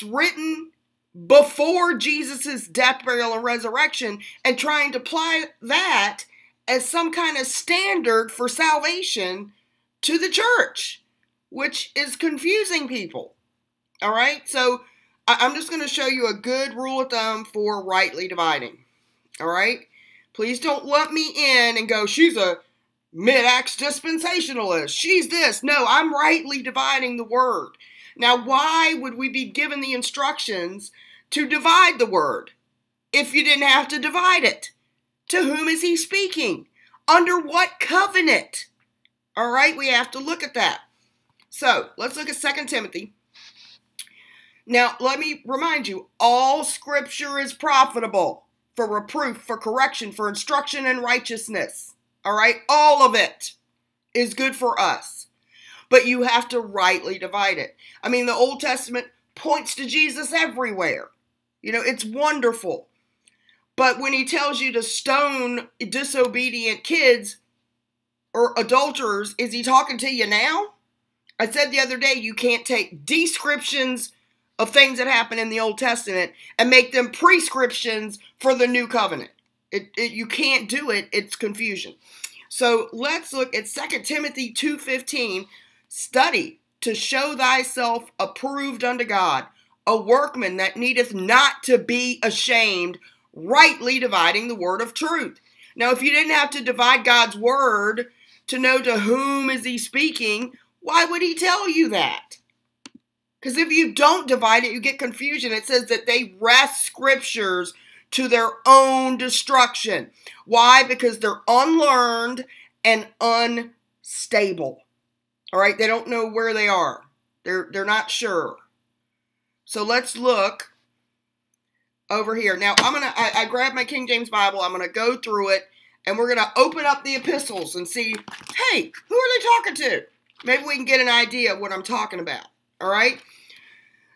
books written before Jesus' death, burial, and resurrection and trying to apply that as some kind of standard for salvation to the church, which is confusing people. All right, so I'm just going to show you a good rule of thumb for rightly dividing. All right, please don't lump me in and go, she's a mid acts dispensationalist. She's this. No, I'm rightly dividing the word. Now, why would we be given the instructions to divide the word if you didn't have to divide it? To whom is he speaking? Under what covenant? All right, we have to look at that. So let's look at 2 Timothy. Now, let me remind you all scripture is profitable for reproof, for correction, for instruction in righteousness. All right, all of it is good for us. But you have to rightly divide it. I mean, the Old Testament points to Jesus everywhere. You know, it's wonderful. But when he tells you to stone disobedient kids or adulterers, is he talking to you now? I said the other day, you can't take descriptions of things that happen in the Old Testament and make them prescriptions for the new covenant. It, it, you can't do it. It's confusion. So let's look at 2 Timothy 2.15. Study to show thyself approved unto God, a workman that needeth not to be ashamed, rightly dividing the word of truth. Now, if you didn't have to divide God's word to know to whom is he speaking, why would he tell you that? Because if you don't divide it, you get confusion. It says that they wrest scriptures to their own destruction. Why? Because they're unlearned and unstable. All right, they don't know where they are. They're they're not sure. So let's look over here. Now I'm gonna I, I grabbed my King James Bible. I'm gonna go through it and we're gonna open up the epistles and see, hey, who are they talking to? Maybe we can get an idea of what I'm talking about. All right.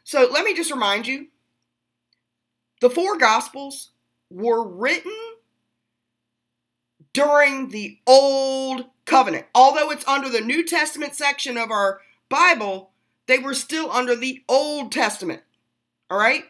So let me just remind you the four Gospels were written during the Old Covenant. Although it's under the New Testament section of our Bible, they were still under the Old Testament. All right?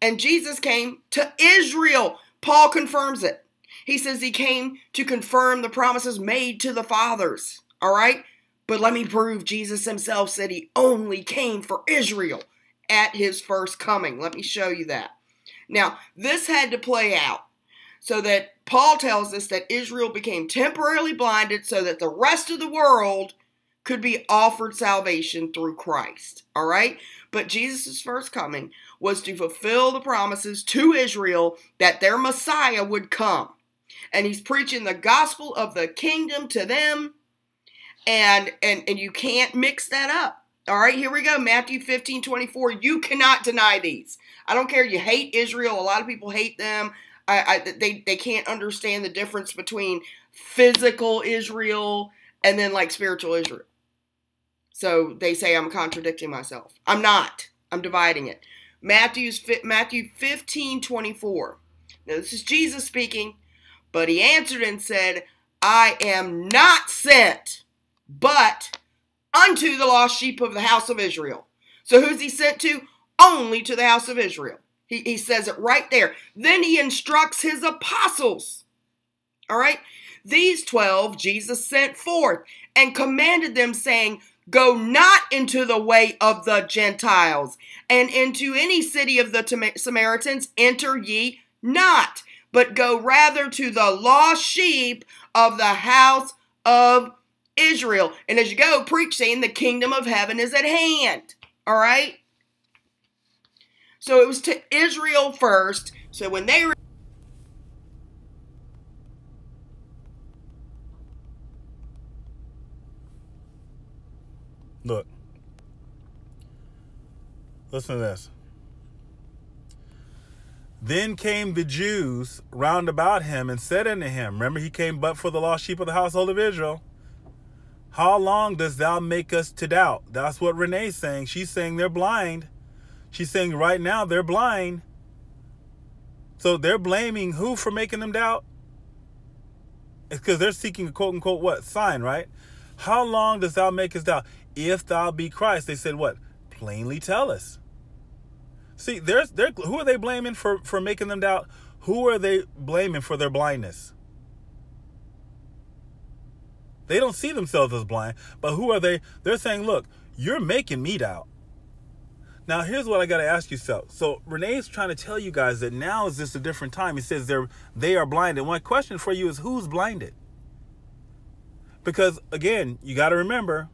And Jesus came to Israel. Paul confirms it. He says he came to confirm the promises made to the fathers. All right? But let me prove Jesus himself said he only came for Israel at his first coming. Let me show you that. Now, this had to play out so that Paul tells us that Israel became temporarily blinded so that the rest of the world could be offered salvation through Christ. All right? But Jesus' first coming was to fulfill the promises to Israel that their Messiah would come. And he's preaching the gospel of the kingdom to them. And and and you can't mix that up. All right, here we go. Matthew 15, 24. You cannot deny these. I don't care. You hate Israel. A lot of people hate them. I, I, they, they can't understand the difference between physical Israel and then like spiritual Israel. So they say I'm contradicting myself. I'm not. I'm dividing it. Matthew's Matthew 15, 24. Now this is Jesus speaking, but he answered and said, I am not sent, but unto the lost sheep of the house of Israel. So who's he sent to? Only to the house of Israel. He, he says it right there. Then he instructs his apostles. All right. These 12 Jesus sent forth and commanded them, saying, Go not into the way of the Gentiles, and into any city of the Samaritans enter ye not, but go rather to the lost sheep of the house of Israel. And as you go, preach saying the kingdom of heaven is at hand. All right? So it was to Israel first. So when they were Look. Listen to this. Then came the Jews round about him and said unto him, Remember, he came but for the lost sheep of the household of Israel. How long dost thou make us to doubt? That's what Renee's saying. She's saying they're blind. She's saying right now they're blind. So they're blaming who for making them doubt? It's because they're seeking a quote unquote what? Sign, right? How long dost thou make us doubt? If thou be Christ, they said what? Plainly tell us. See, there's they're who are they blaming for for making them doubt? Who are they blaming for their blindness? They don't see themselves as blind, but who are they? They're saying, "Look, you're making me doubt." Now, here's what I got to ask you. So, so Renee's trying to tell you guys that now is just a different time. He says they're they are blinded. My question for you is, who's blinded? Because again, you got to remember,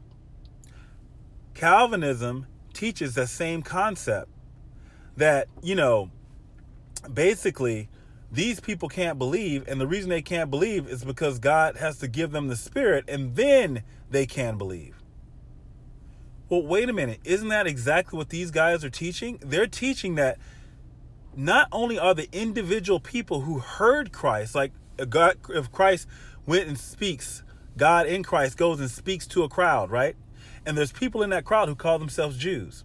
Calvinism teaches the same concept that you know, basically, these people can't believe, and the reason they can't believe is because God has to give them the Spirit, and then they can believe. Well, wait a minute. Isn't that exactly what these guys are teaching? They're teaching that not only are the individual people who heard Christ, like God, if Christ went and speaks, God in Christ goes and speaks to a crowd, right? And there's people in that crowd who call themselves Jews.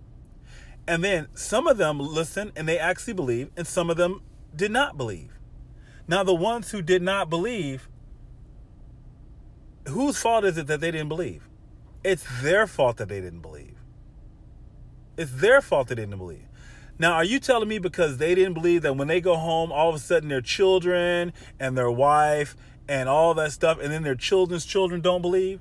And then some of them listen and they actually believe, and some of them did not believe. Now, the ones who did not believe, whose fault is it that they didn't believe? It's their fault that they didn't believe. It's their fault that they didn't believe. Now, are you telling me because they didn't believe that when they go home, all of a sudden their children and their wife and all that stuff, and then their children's children don't believe?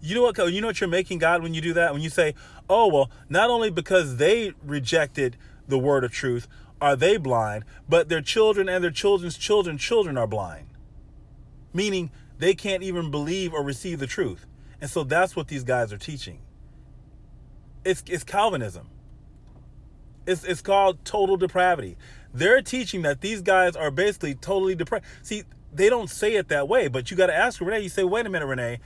You know what? You know what you're making God when you do that. When you say, "Oh well," not only because they rejected the word of truth are they blind, but their children and their children's children children are blind. Meaning they can't even believe or receive the truth. And so that's what these guys are teaching. It's, it's Calvinism. It's, it's called total depravity. They're teaching that these guys are basically totally depraved. See, they don't say it that way, but you got to ask Renee. You say, wait a minute, Renee.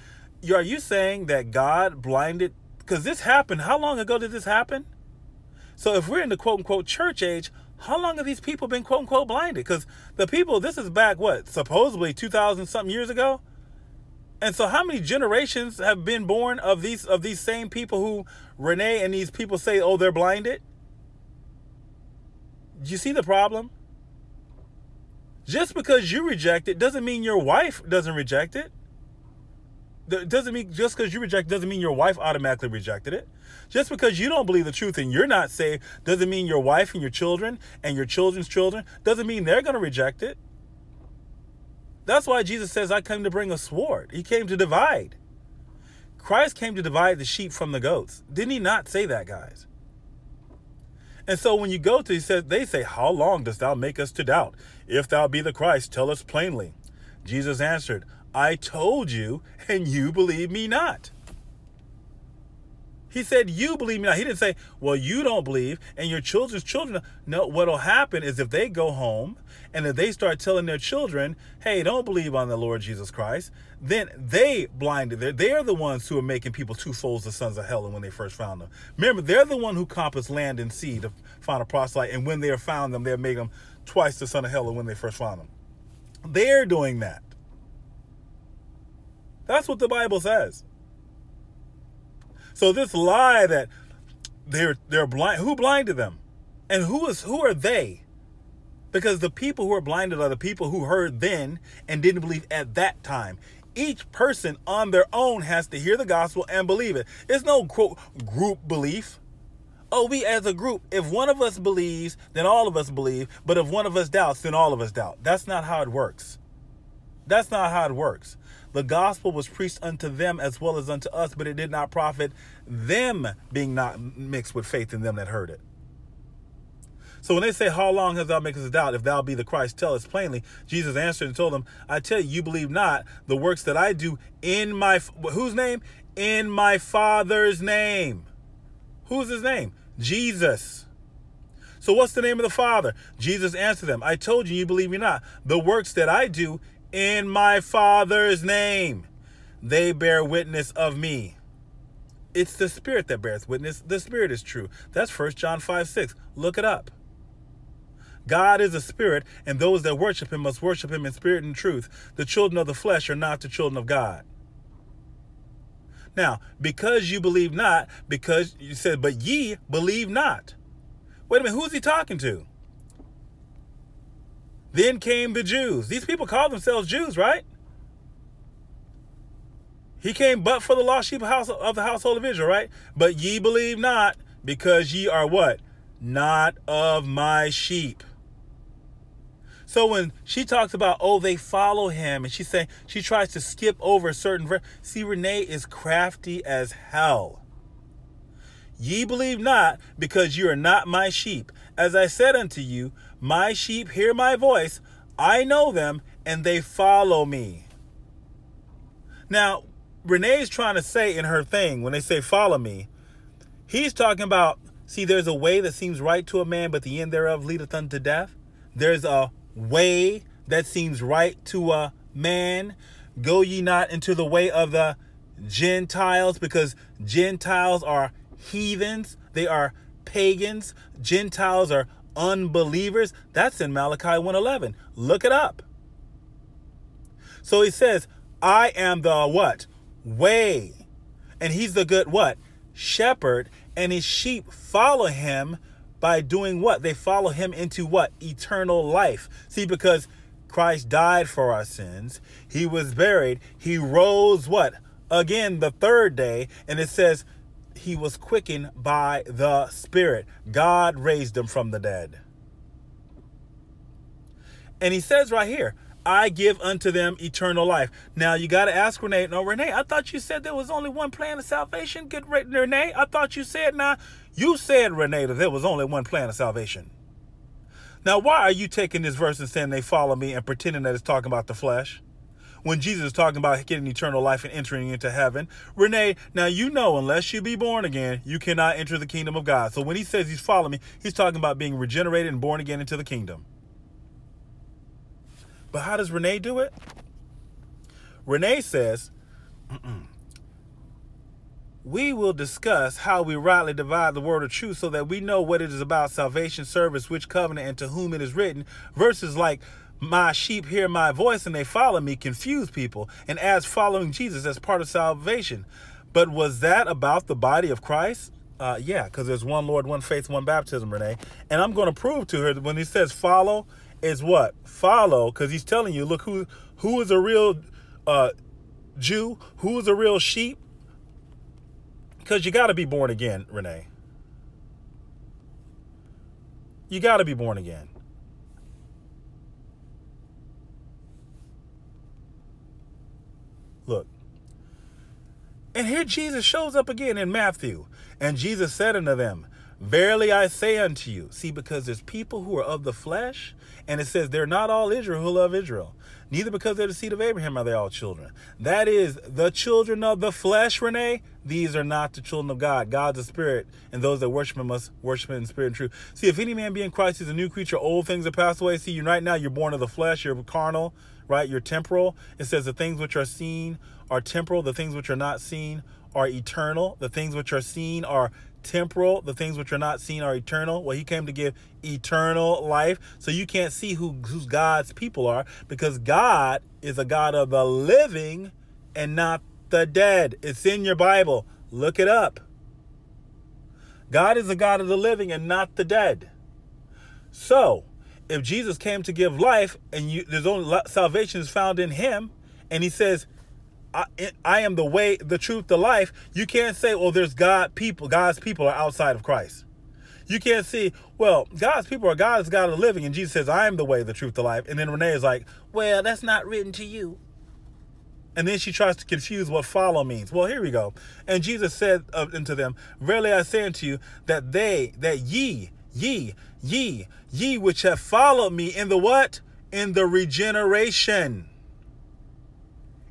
Are you saying that God blinded? Because this happened. How long ago did this happen? So if we're in the quote unquote church age, how long have these people been quote unquote blinded? Because the people, this is back what, supposedly 2,000 something years ago? And so how many generations have been born of these of these same people who Renee and these people say, oh, they're blinded? Do you see the problem? Just because you reject it doesn't mean your wife doesn't reject it. Doesn't mean just because you reject doesn't mean your wife automatically rejected it. Just because you don't believe the truth and you're not saved doesn't mean your wife and your children and your children's children doesn't mean they're going to reject it. That's why Jesus says, I came to bring a sword. He came to divide. Christ came to divide the sheep from the goats. Didn't he not say that, guys? And so when you go to, he says, they say, How long dost thou make us to doubt? If thou be the Christ, tell us plainly. Jesus answered, I told you, and you believe me not. He said, You believe me not. He didn't say, Well, you don't believe, and your children's children. No, what'll happen is if they go home and if they start telling their children, Hey, don't believe on the Lord Jesus Christ, then they blinded. They're, they're the ones who are making people two folds the sons of hell when they first found them. Remember, they're the one who compassed land and sea to find a proselyte, and when they found them, they're making them twice the son of hell when they first found them. They're doing that. That's what the Bible says. So this lie that they're they're blind, who blinded them? And who is who are they? Because the people who are blinded are the people who heard then and didn't believe at that time. Each person on their own has to hear the gospel and believe it. It's no quote group belief. Oh, we as a group, if one of us believes, then all of us believe. But if one of us doubts, then all of us doubt. That's not how it works. That's not how it works. The gospel was preached unto them as well as unto us, but it did not profit them being not mixed with faith in them that heard it. So when they say, How long hast thou made us doubt? If thou be the Christ, tell us plainly. Jesus answered and told them, I tell you, you believe not the works that I do in my whose name? In my Father's name. Who's his name? Jesus. So what's the name of the Father? Jesus answered them, I told you, you believe me not. The works that I do in my Father's name. They bear witness of me. It's the Spirit that bears witness. The Spirit is true. That's 1 John 5 6. Look it up. God is a spirit, and those that worship him must worship him in spirit and truth. The children of the flesh are not the children of God. Now, because you believe not, because you said, but ye believe not. Wait a minute, who's he talking to? Then came the Jews. These people call themselves Jews, right? He came but for the lost sheep of the household of Israel, right? But ye believe not. because ye are what? Not of my sheep. So when she talks about, oh, they follow him, and she's saying she tries to skip over a certain ver- see, Renee is crafty as hell. Ye believe not, because you are not my sheep. As I said unto you, my sheep hear my voice, I know them, and they follow me. Now, Renee's trying to say in her thing, when they say follow me, he's talking about, see, there's a way that seems right to a man, but the end thereof leadeth unto death. There's a way that seems right to a man. Go ye not into the way of the Gentiles, because Gentiles are heathens, they are pagans, Gentiles are unbelievers. That's in Malachi 1:11. Look it up. So he says, I am the what? Way. And he's the good what? Shepherd. And his sheep follow him by doing what? They follow him into what? Eternal life. See, because Christ died for our sins, he was buried, he rose what? Again, the third day. And it says, he was quickened by the Spirit. God raised him from the dead. And he says right here, I give unto them eternal life. Now you got to ask Renee. No, Renee, I thought you said there was only one plan of salvation. Good, Renee. I thought you said now. You said Renee that there was only one plan of salvation. Now, why are you taking this verse and saying they follow me and pretending that it's talking about the flesh? When Jesus is talking about getting eternal life and entering into heaven, Renee, now you know, unless you be born again, you cannot enter the kingdom of God. So when he says he's following me, he's talking about being regenerated and born again into the kingdom. But how does Renee do it? Renee says, we will discuss how we rightly divide the word of truth so that we know what it is about salvation, service, which covenant, and to whom it is written, verses like, my sheep hear my voice and they follow me confuse people and as following Jesus as part of salvation. But was that about the body of Christ? Uh, yeah, because there's one Lord, one faith, one baptism, Renee. And I'm going to prove to her that when he says follow, is what? Follow, because he's telling you, look, who who is a real uh, Jew? Who is a real sheep? Because you got to be born again, Renee. You got to be born again. Look. And here Jesus shows up again in Matthew. And Jesus said unto them, Verily I say unto you. See, because there's people who are of the flesh, and it says they're not all Israel who love Israel. Neither because they're the seed of Abraham are they all children. That is, the children of the flesh, Renee, these are not the children of God. God's a spirit, and those that worship him must worship him in spirit and truth. See, if any man be in Christ, he's a new creature. Old things are passed away. See, you right now, you're born of the flesh, you're carnal, right? You're temporal. It says the things which are seen are temporal, the things which are not seen are eternal. The things which are seen are temporal. The things which are not seen are eternal. Well, he came to give eternal life. So you can't see who who's God's people are because God is a God of the living and not the dead. It's in your Bible. Look it up. God is a God of the living and not the dead. So, if Jesus came to give life and you, there's only salvation is found in him and he says I, I am the way, the truth, the life. You can't say, well, there's God people, God's people are outside of Christ. You can't see, well, God's people are God's God of living, and Jesus says, I am the way, the truth, the life. And then Renee is like, well, that's not written to you. And then she tries to confuse what follow means. Well, here we go. And Jesus said unto them, Verily I say unto you, that they, that ye, ye, ye, ye which have followed me in the what? In the regeneration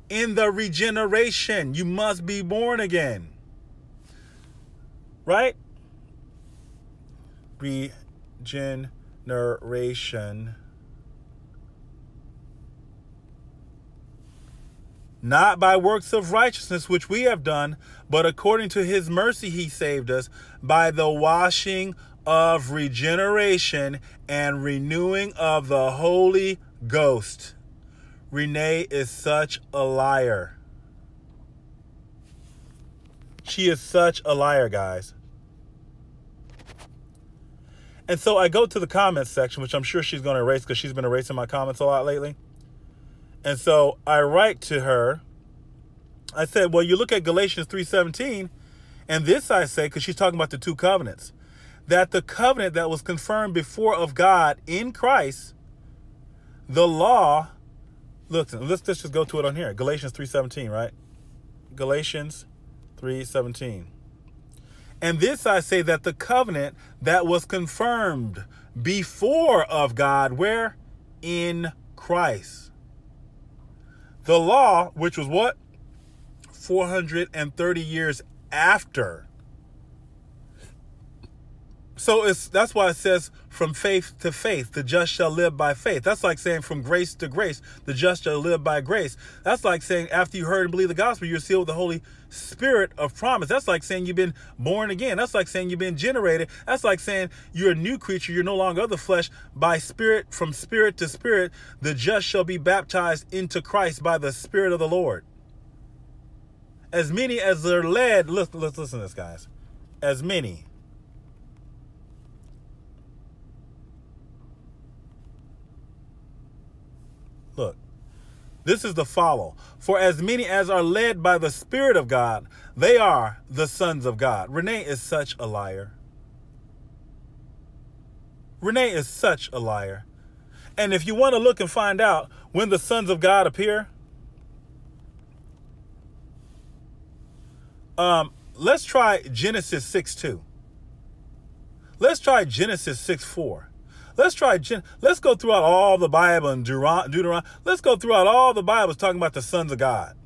in the regeneration. You must be born again. Right? Regeneration. Not by works of righteousness which we have done, but according to his mercy he saved us by the washing of regeneration and renewing of the Holy Ghost. Renee is such a liar. She is such a liar, guys. And so I go to the comments section, which I'm sure she's going to erase because she's been erasing my comments a lot lately. And so I write to her. I said, "Well, you look at Galatians 3:17, And this I say, because she's talking about the two covenants, that the covenant that was confirmed before of God in Christ, the law, listen, let's, let's just go to it on here. Galatians 3.17, right? Galatians 3.17. And this I say that the covenant that was confirmed before of God, where? In Christ. The law, which was what? 430 years after. So it's that's why it says from faith to faith, the just shall live by faith. That's like saying from grace to grace, the just shall live by grace. That's like saying after you heard and believe the gospel, you're sealed with the Holy Spirit of promise. That's like saying you've been born again. That's like saying you've been generated. That's like saying you're a new creature. You're no longer of the flesh. By spirit, from spirit to spirit, the just shall be baptized into Christ by the Spirit of the Lord as many as are led, let's, listen to this, guys. As many. Look, this is the follow. For as many as are led by the Spirit of God, they are the sons of God. Renee is such a liar. Renee is such a liar. And if you want to look and find out when the sons of God appear, Um, let's try Genesis 6 2. Let's try Genesis 6 4. Let's try, let's go throughout all the Bible and Deuteron- Deuteronomy. Let's go throughout all the Bibles talking about the sons of God.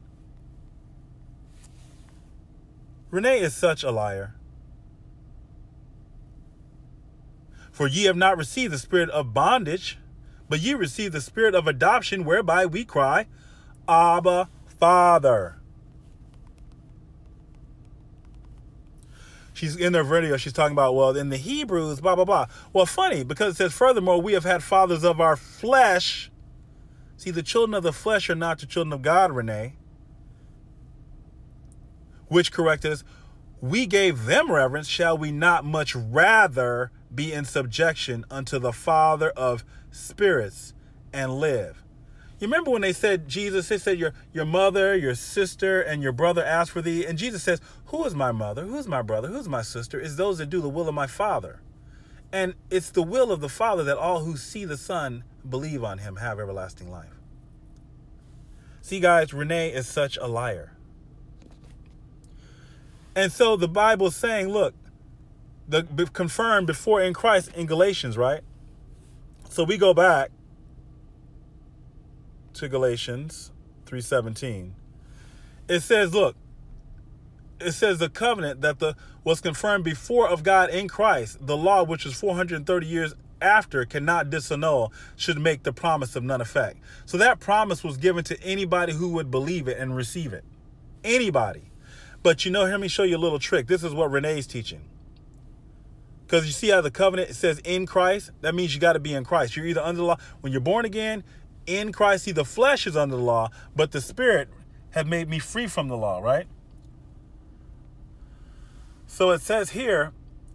Renee is such a liar. For ye have not received the spirit of bondage, but ye received the spirit of adoption, whereby we cry, Abba, Father. She's in her video, she's talking about, well, in the Hebrews, blah, blah, blah. Well, funny, because it says, furthermore, we have had fathers of our flesh. See, the children of the flesh are not the children of God, Renee. Which corrected us, we gave them reverence, shall we not much rather be in subjection unto the Father of spirits and live? You remember when they said Jesus, they said your your mother, your sister, and your brother asked for thee, and Jesus says, Who is my mother? Who's my brother? Who's my sister? Is those that do the will of my Father. And it's the will of the Father that all who see the Son believe on him have everlasting life. See, guys, Renee is such a liar. And so the Bible's saying, look, the confirmed before in Christ in Galatians, right? So we go back to Galatians 3:17. It says, look, it says the covenant that the was confirmed before of God in Christ, the law which is 430 years after cannot disannul should make the promise of none effect. So that promise was given to anybody who would believe it and receive it. Anybody. But you know, let me show you a little trick. This is what Renee's teaching. Because you see how the covenant says in Christ? That means you got to be in Christ. You're either under the law. When you're born again, in Christ, see, the flesh is under the law, but the Spirit have made me free from the law, right? So it says here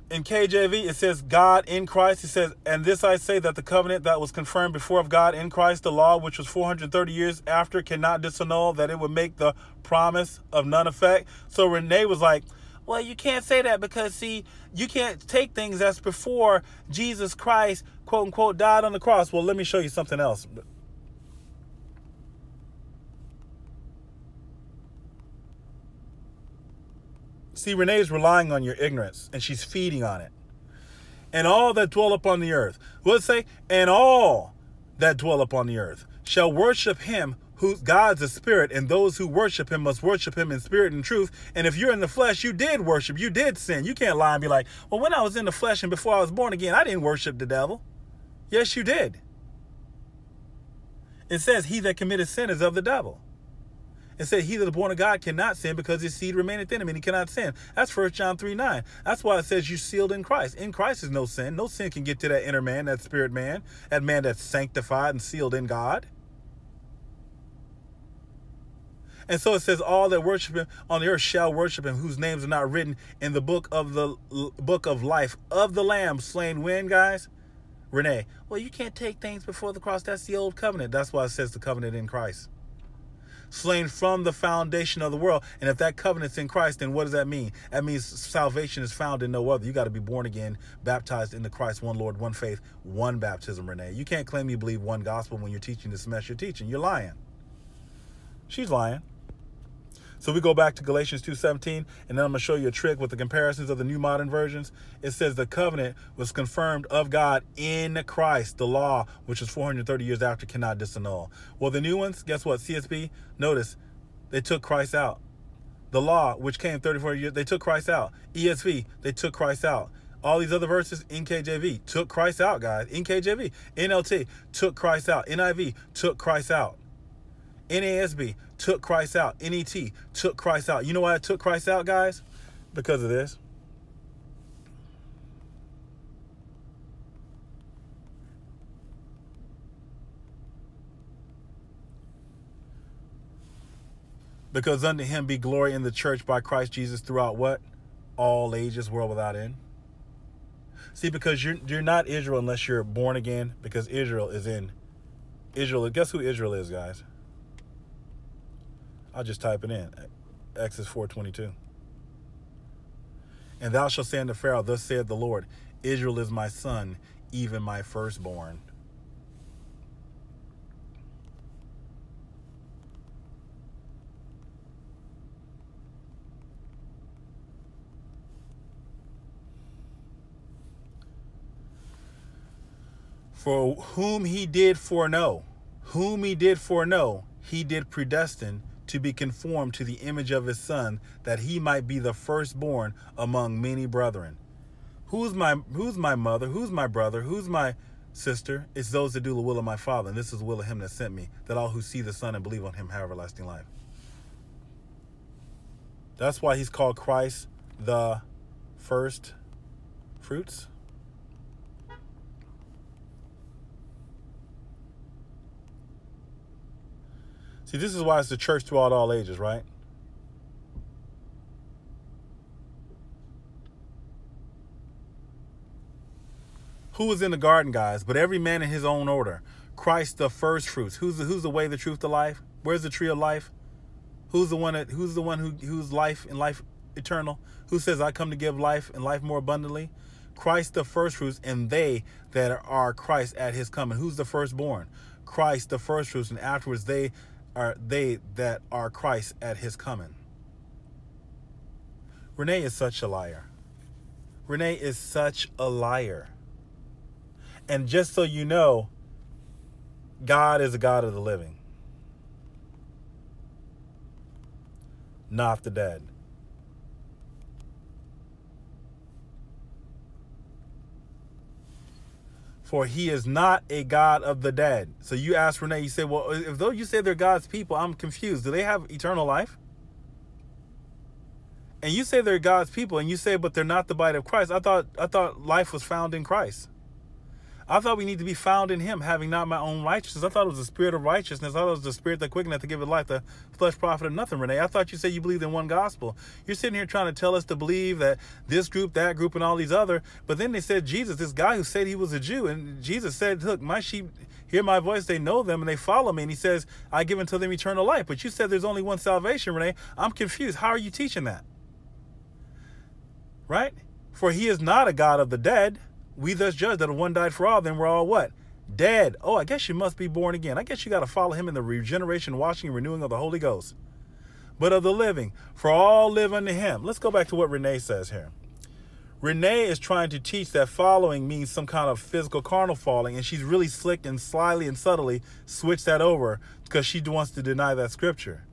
in KJV, it says God in Christ. It says, and this I say that the covenant that was confirmed before of God in Christ, the law which was 430 years after, cannot disannul that it would make the promise of none effect. So Renee was like, well, you can't say that because, see, you can't take things that's before Jesus Christ, quote unquote, died on the cross. Well, let me show you something else. See, Renee is relying on your ignorance and she's feeding on it. And all that dwell upon the earth, let's say, and all that dwell upon the earth shall worship him whose God's a spirit, and those who worship him must worship him in spirit and truth. And if you're in the flesh, you did worship, you did sin. You can't lie and be like, well, when I was in the flesh and before I was born again, I didn't worship the devil. Yes, you did. It says, He that committed sin is of the devil and said, He that is born of God cannot sin because his seed remaineth in him and he cannot sin. That's First John 3 9. That's why it says you sealed in Christ. In Christ is no sin. No sin can get to that inner man, that spirit man, that man that's sanctified and sealed in God. And so it says, All that worship him on the earth shall worship him, whose names are not written in the book of the book of life of the Lamb slain when, guys? Renee, well, you can't take things before the cross. That's the old covenant. That's why it says the covenant in Christ. Slain from the foundation of the world. And if that covenant's in Christ, then what does that mean? That means salvation is found in no other. You got to be born again, baptized into Christ, one Lord, one faith, one baptism, Renee. You can't claim you believe one gospel when you're teaching this mess you're teaching. You're lying. She's lying. So we go back to Galatians 2.17, and then I'm going to show you a trick with the comparisons of the New Modern Versions. It says the covenant was confirmed of God in Christ. The law, which is 430 years after, cannot disannul. Well, the new ones, guess what? CSB, notice, they took Christ out. The law, which came 34 years, they took Christ out. ESV, they took Christ out. All these other verses in KJV took Christ out, guys. In KJV, NLT took Christ out. NIV took Christ out. NASB took Christ out. NET took Christ out. You know why it took Christ out, guys? Because of this. Because unto him be glory in the church by Christ Jesus throughout what? All ages, world without end. See, because you're you're not Israel unless you're born again, because Israel is in Israel. Guess who Israel is, guys? I'll just type it in. Exodus 4.22. And thou shalt say unto Pharaoh, Thus saith the Lord, Israel is my son, even my firstborn. For whom he did foreknow, whom he did foreknow, he did predestine to be conformed to the image of his son, that he might be the firstborn among many brethren. Who's my who's my mother? Who's my brother? Who's my sister? It's those that do the will of my father, and this is the will of him that sent me, that all who see the Son and believe on him have everlasting life. That's why he's called Christ the first fruits. See, this is why it's the church throughout all ages, right? Who was in the garden, guys? But every man in his own order. Christ the first fruits. Who's the who's the way, the truth, the life? Where's the tree of life? Who's the one that who's the one who who's life and life eternal? Who says I come to give life and life more abundantly? Christ the first fruits, and they that are Christ at his coming. Who's the firstborn? Christ the first fruits, and afterwards they are they that are Christ at his coming. Renee is such a liar. Renee is such a liar. And just so you know, God is a God of the living, not the dead. For he is not a God of the dead. So you ask Renee, you say, well, if though you say they're God's people, I'm confused. Do they have eternal life? And you say they're God's people, and you say, but they're not the body of Christ. I thought I thought life was found in Christ. I thought we need to be found in him, having not my own righteousness. I thought it was the spirit of righteousness. I thought it was the spirit that quickeneth to give it life. The flesh profited nothing, Renee. I thought you said you believed in one gospel. You're sitting here trying to tell us to believe that this group, that group, and all these other. But then they said Jesus, this guy who said he was a Jew. And Jesus said, look, my sheep hear my voice, they know them, and they follow me. And he says, I give unto them eternal life. But you said there's only one salvation, Renee. I'm confused. How are you teaching that? Right? For he is not a God of the dead we thus judge that if one died for all, then we're all what? Dead. Oh, I guess you must be born again. I guess you got to follow him in the regeneration, washing, renewing of the Holy Ghost. But of the living, for all live unto him. Let's go back to what Renee says here. Renee is trying to teach that following means some kind of physical carnal falling, and she's really slick and slyly and subtly switched that over because she wants to deny that scripture.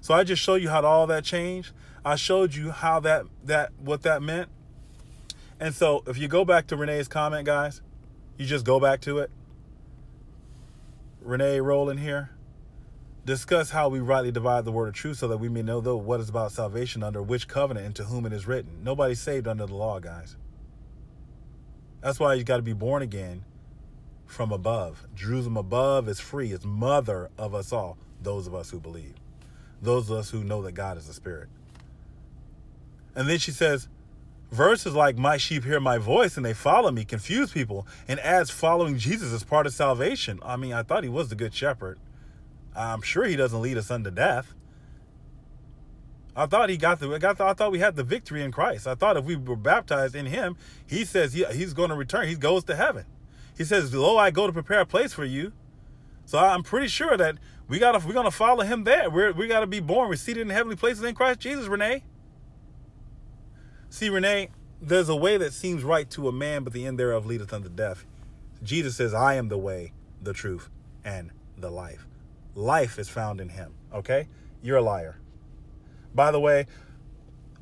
So I just show you how all that changed. I showed you how that that what that meant. And so if you go back to Renee's comment, guys, you just go back to it. Renee Rolling here. Discuss how we rightly divide the word of truth so that we may know though what is about salvation under which covenant and to whom it is written. Nobody's saved under the law, guys. That's why you got to be born again from above. Jerusalem above is free. It's mother of us all, those of us who believe. Those of us who know that God is a spirit. And then she says, Verses like my sheep hear my voice and they follow me confuse people and adds following Jesus as part of salvation. I mean, I thought he was the good shepherd. I'm sure he doesn't lead us unto death. I thought he got the. I, got the, I thought we had the victory in Christ. I thought if we were baptized in Him, He says he, He's going to return. He goes to heaven. He says, "Lo, I go to prepare a place for you." So I'm pretty sure that we gotta we're gonna follow Him there. We're we gotta be born. We're seated in heavenly places in Christ Jesus. Renee. See, Renee, there's a way that seems right to a man, but the end thereof leadeth unto death. Jesus says, "I am the way, the truth, and the life." Life is found in Him. Okay, you're a liar. By the way,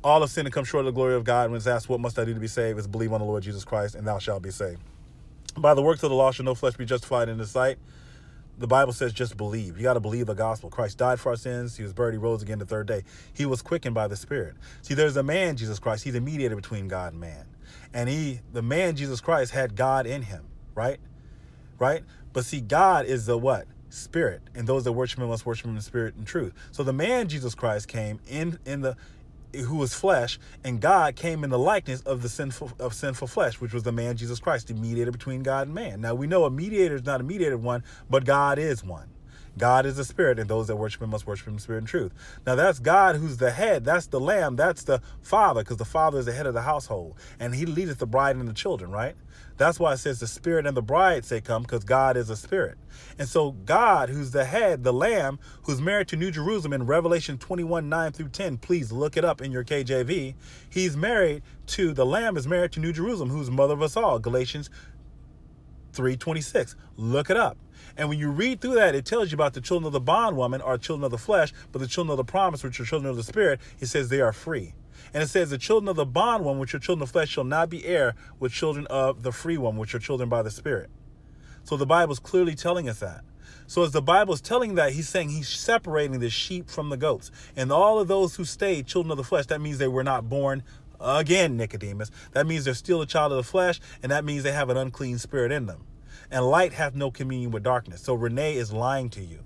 all of sin and come short of the glory of God. When it's asked, What must I do to be saved? is believe on the Lord Jesus Christ, and thou shalt be saved. By the works of the law shall no flesh be justified in the sight. The Bible says just believe. You got to believe the gospel. Christ died for our sins. He was buried. He rose again the third day. He was quickened by the Spirit. See, there's a man, Jesus Christ. He's a mediator between God and man. And he, the man, Jesus Christ, had God in him, right? Right? But see, God is the what? spirit, and those that worship him must worship him in spirit and truth. So the man Jesus Christ came in in the who was flesh, and God came in the likeness of the sinful of sinful flesh, which was the man Jesus Christ, the mediator between God and man. Now we know a mediator is not a mediator one, but God is one. God is a spirit, and those that worship him must worship him in spirit and truth. Now that's God who's the head, that's the lamb, that's the father, because the father is the head of the household, and he leadeth the bride and the children, right? That's why it says the spirit and the bride say come, because God is a spirit. And so God, who's the head, the lamb, who's married to New Jerusalem in Revelation 21, 9 through 10, please look it up in your KJV. He's married to, the lamb is married to New Jerusalem, who's mother of us all, Galatians 3.26. Look it up. And when you read through that, it tells you about the children of the bondwoman are children of the flesh, but the children of the promise, which are children of the spirit, it says they are free. And it says, The children of the bond one, which are children of flesh, shall not be heir with children of the free one, which are children by the Spirit. So the Bible is clearly telling us that. So as the Bible is telling that, he's saying he's separating the sheep from the goats. And all of those who stayed children of the flesh, that means they were not born again, Nicodemus. That means they're still a child of the flesh, and that means they have an unclean spirit in them. And light hath no communion with darkness. So Renee is lying to you.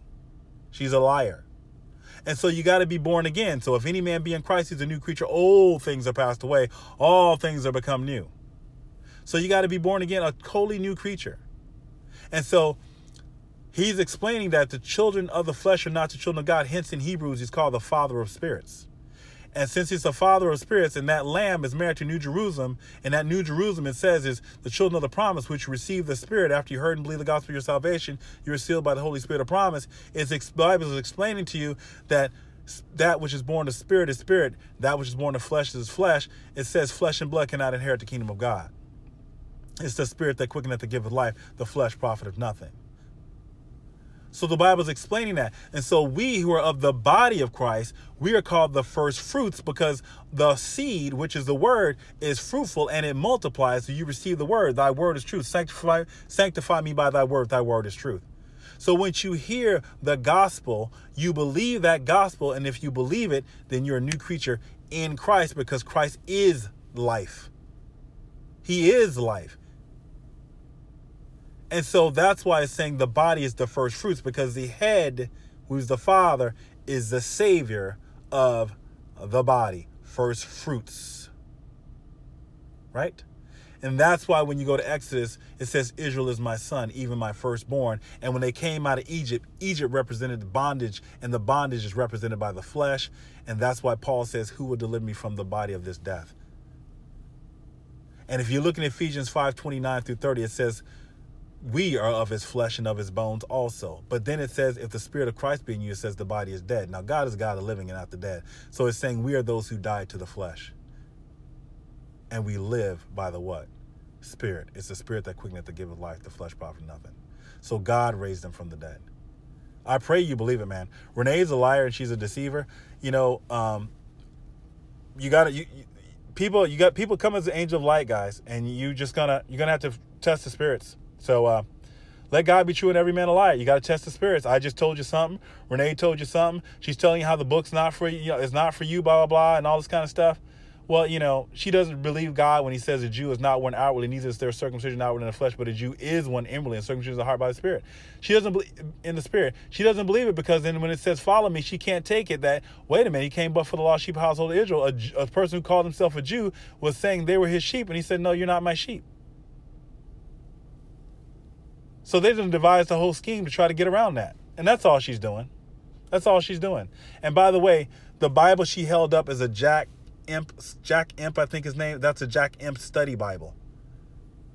She's a liar. And so you got to be born again. So if any man be in Christ, he's a new creature. Old things are passed away. All things are become new. So you got to be born again, a totally new creature. And so he's explaining that the children of the flesh are not the children of God. Hence in Hebrews, he's called the father of spirits. And since he's the father of spirits, and that lamb is married to New Jerusalem, and that New Jerusalem, it says, is the children of the promise, which receive the Spirit after you heard and believe the gospel of your salvation, you are sealed by the Holy Spirit of promise. It's the Bible is explaining to you that that which is born of spirit is spirit, that which is born of flesh is flesh. It says flesh and blood cannot inherit the kingdom of God. It's the spirit that quickeneth to give life, the flesh profiteth nothing. So the Bible is explaining that. And so we who are of the body of Christ, we are called the first fruits because the seed, which is the word, is fruitful and it multiplies. So you receive the word. Thy word is truth. Sanctify, sanctify me by thy word. Thy word is truth. So once you hear the gospel, you believe that gospel. And if you believe it, then you're a new creature in Christ because Christ is life. He is life. And so that's why it's saying the body is the first fruits because the head, who's the father, is the savior of the body. First fruits. Right? And that's why when you go to Exodus, it says, Israel is my son, even my firstborn. And when they came out of Egypt, Egypt represented the bondage, and the bondage is represented by the flesh. And that's why Paul says, Who will deliver me from the body of this death? And if you look in Ephesians 5 29 through 30, it says, we are of his flesh and of his bones also. But then it says, if the spirit of Christ be in you, it says the body is dead. Now, God is God of living and not the dead. So it's saying we are those who died to the flesh. And we live by the what? Spirit. It's the spirit that quickeneth to give life, the flesh profit nothing. So God raised them from the dead. I pray you believe it, man. Renee's a liar and she's a deceiver. You know, um, you gotta you, you people you got people come as an angel of light, guys, and you just gonna you're gonna have to test the spirits so uh, let God be true and every man a liar. You got to test the spirits. I just told you something. Renee told you something. She's telling you how the book's not for you, it's not for you, blah, blah, blah, and all this kind of stuff. Well, you know, she doesn't believe God when he says a Jew is not one outwardly, neither is there circumcision outward in the flesh, but a Jew is one inwardly, and circumcision is the heart by the Spirit. She doesn't believe in the Spirit. She doesn't believe it because then when it says follow me, she can't take it that, wait a minute, he came but for the lost sheep household of Israel. A, a person who called himself a Jew was saying they were his sheep, and he said, no, you're not my sheep. So they didn't devise the whole scheme to try to get around that. And that's all she's doing. That's all she's doing. And by the way, the Bible she held up is a Jack Imp, Jack Imp, I think his name. That's a Jack Imp study Bible.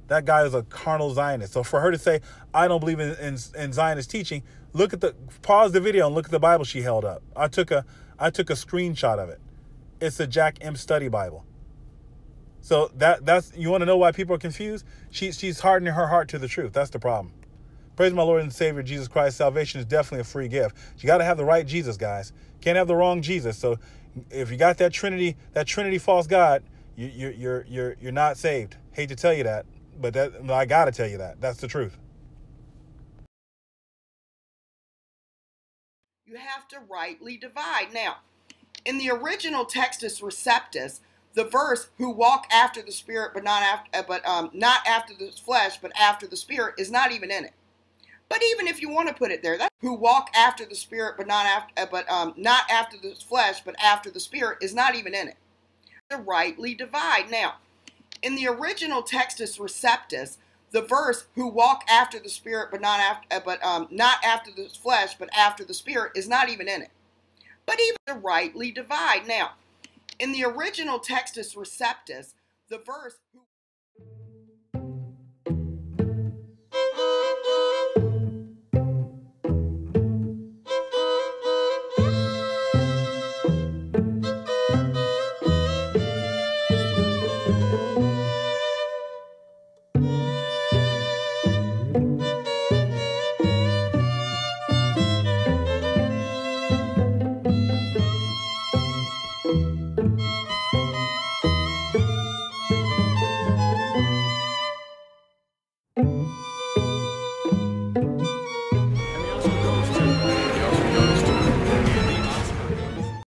That guy is a carnal Zionist. So for her to say, I don't believe in, in, in Zionist teaching, look at the pause the video and look at the Bible she held up. I took a I took a screenshot of it. It's a Jack Imp study Bible. So that that's you want to know why people are confused? She, she's hardening her heart to the truth. That's the problem. Praise my Lord and Savior Jesus Christ. Salvation is definitely a free gift. You got to have the right Jesus, guys. Can't have the wrong Jesus. So if you got that Trinity, that Trinity false God, you, you, you're you're you're not saved. Hate to tell you that, but that I got to tell you that. That's the truth. You have to rightly divide. Now, in the original Textus Receptus, the verse "who walk after the Spirit, but not after, but um, not after the flesh, but after the Spirit" is not even in it. But even if you want to put it there, that who walk after the spirit, but not after, uh, but um, not after the flesh, but after the spirit, is not even in it. To rightly divide. Now, in the original Textus Receptus, the verse "who walk after the spirit, but not after, uh, but um, not after the flesh, but after the spirit" is not even in it. But even the rightly divide. Now, in the original Textus Receptus, the verse